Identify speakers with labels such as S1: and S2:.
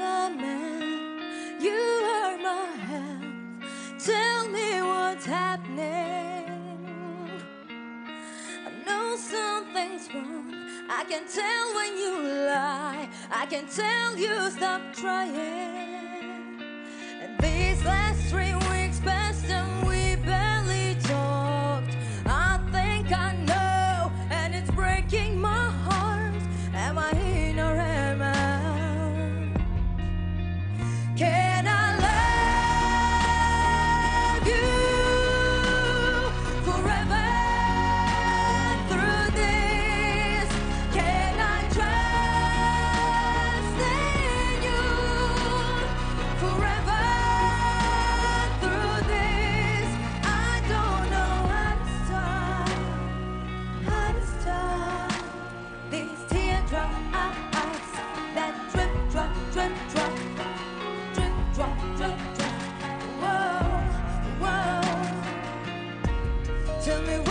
S1: my man, you are my health. Tell me what's happening. I know something's wrong. I can tell when you lie. I can tell you stop trying. And these last three Tell me